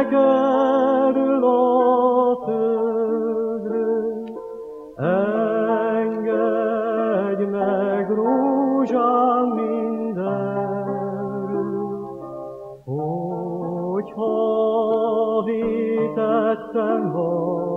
ide kerül a földre, engedj meg rózsám mindenről, hogyha vétettem valaha,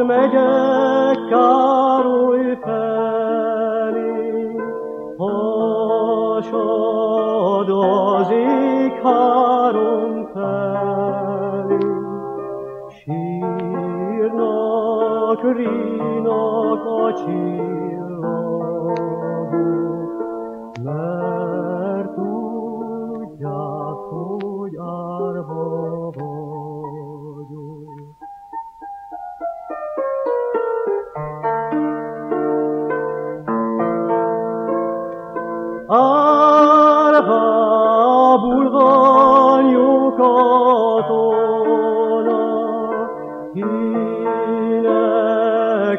Mikor megyek Károly felé, hasad az ég három felé, sírnak, rínak a csillagok, mert tudják, hogy árva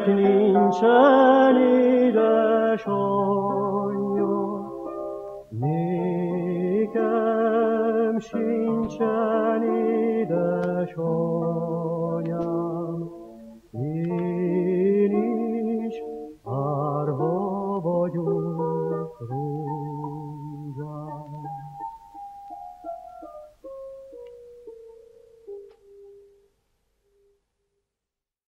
밝은 인천이 되셨요. 네감 신천이 되셨요